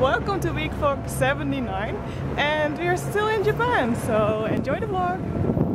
welcome to week vlog 79 and we are still in Japan so enjoy the vlog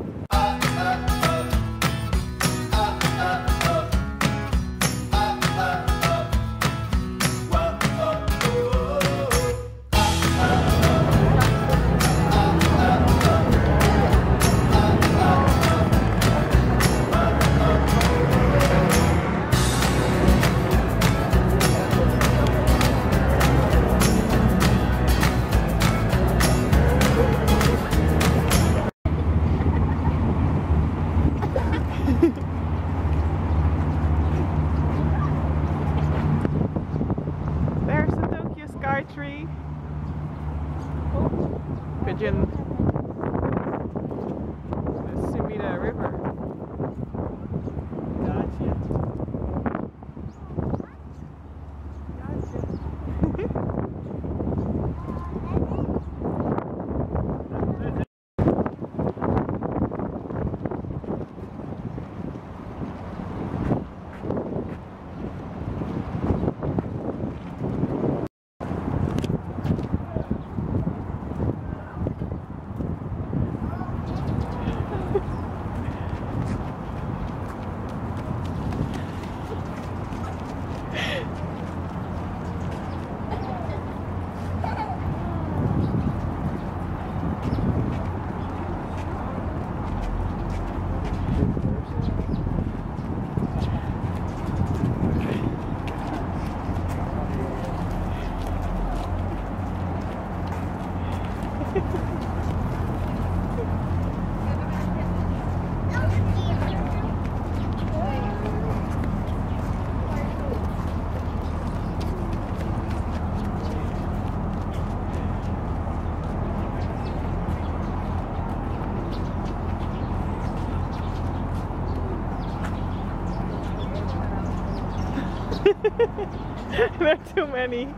there are too many.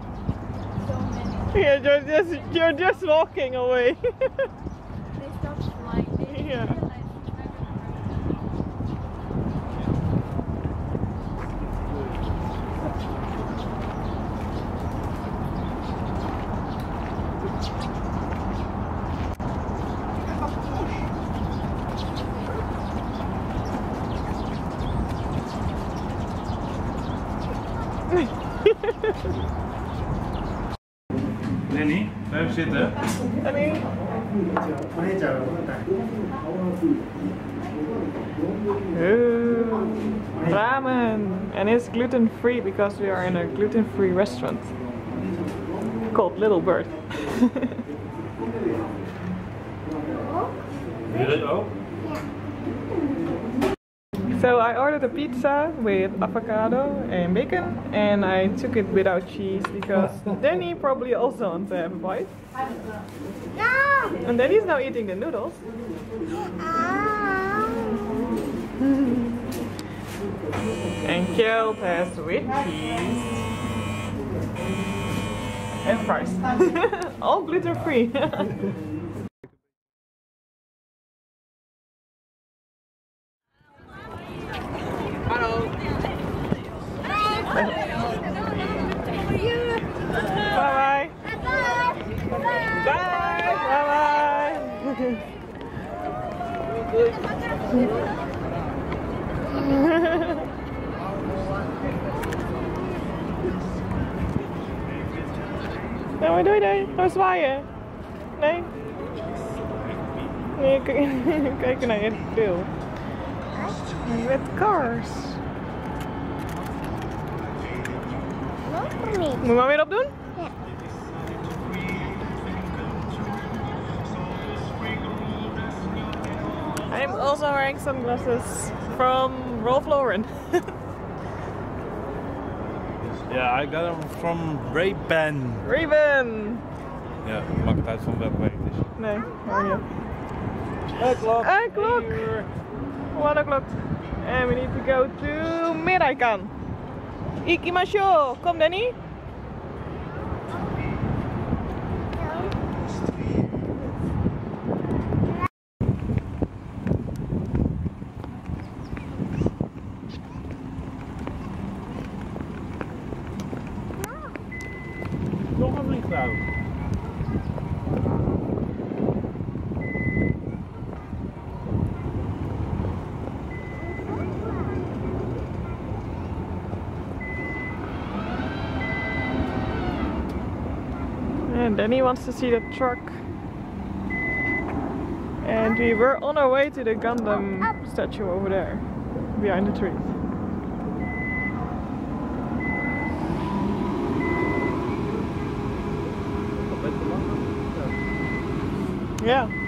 So many. Yeah, you're just you're just walking away. zitten. Ooh, ramen, and it's gluten free because we are in a gluten free restaurant called Little Bird. Jullie ook? So I ordered a pizza with avocado and bacon and I took it without cheese because Danny probably also wants to have a bite. And Danny's now eating the noodles. And Kjeld has with cheese and fries. All gluten free. Bye. Nou, wat doe je daar? Gaan we zwaaien? Nee? Nee, k- kijk naar je veel. Red cars. Moet ik maar weer opdoen? Ja. I'm also wearing sunglasses from Ralph Lauren. yeah, I got them from Ray-Ban. Raven! Ja, maakt het uit van welke week het is. Nee, maar niet. Een klok. Een klok. One o'clock. And we need to go to Miraikan. Ikimashou! Kom Danny! And Danny wants to see the truck. And we were on our way to the Gundam statue over there, behind the trees. Yeah.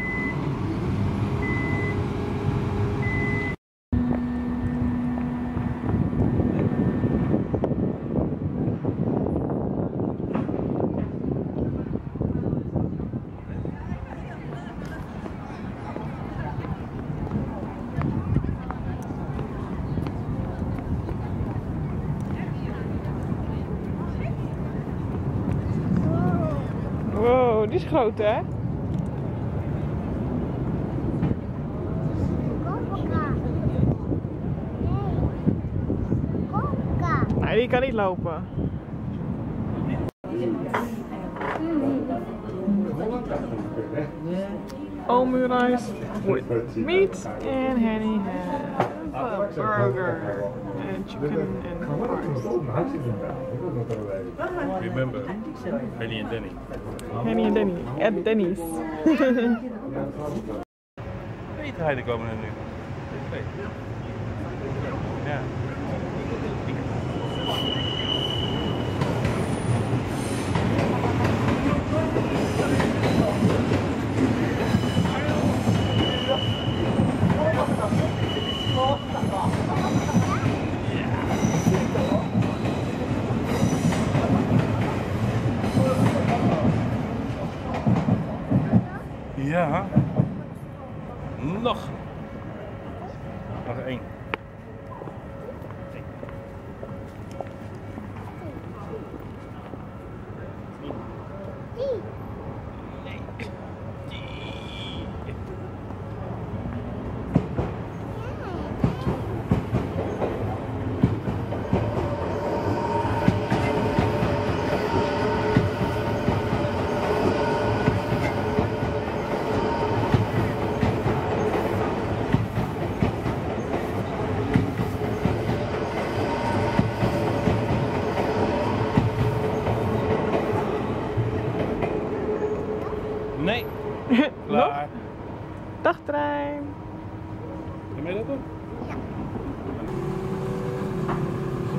Die is groot hè? Nee, die kan niet lopen. With meat and Henny a burger and chicken and rice. Remember, Henny and Denny. Henny and Denny At Denny's. Weet hij de komende nu? Ja. Nog.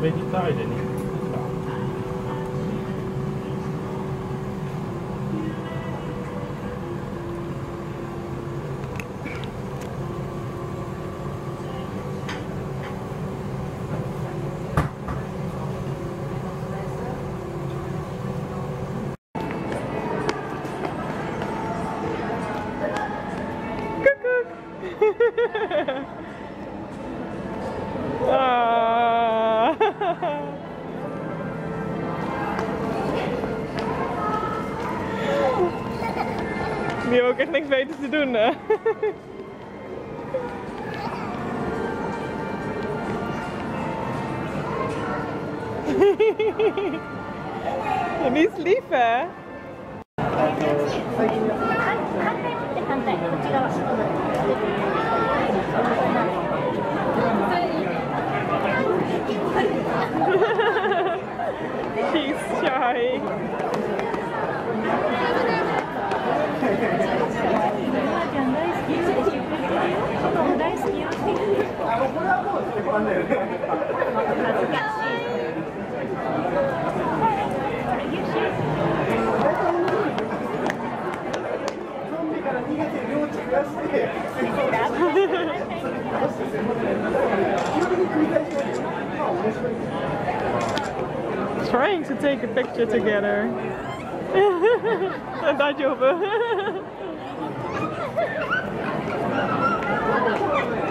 べきたいで Die ook echt niks beters te doen, hè? En die is lief, hè? Picture together. De